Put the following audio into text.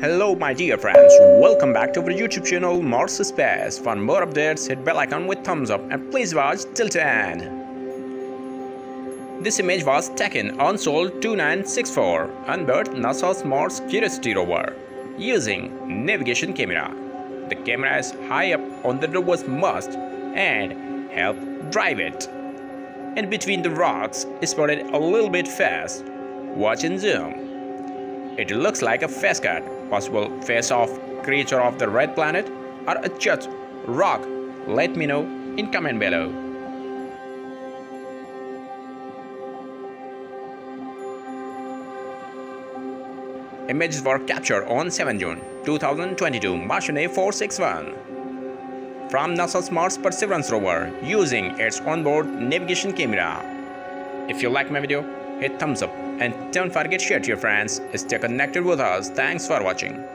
Hello my dear friends, welcome back to our YouTube channel Mars Space. For more updates, hit bell icon with thumbs up and please watch till the end. This image was taken on Sol 2964 on board NASA's Mars Curiosity rover using navigation camera. The camera is high up on the rover's mast and help drive it. In between the rocks, spotted a little bit fast. Watch and zoom. It looks like a face cut, possible face-off creature of the red planet or a just rock. Let me know in comment below. Images were captured on 7 June 2022 Martian A461 from NASA's Mars Perseverance rover using its onboard navigation camera. If you like my video, hit thumbs up and don't forget to share to your friends. Stay connected with us. Thanks for watching.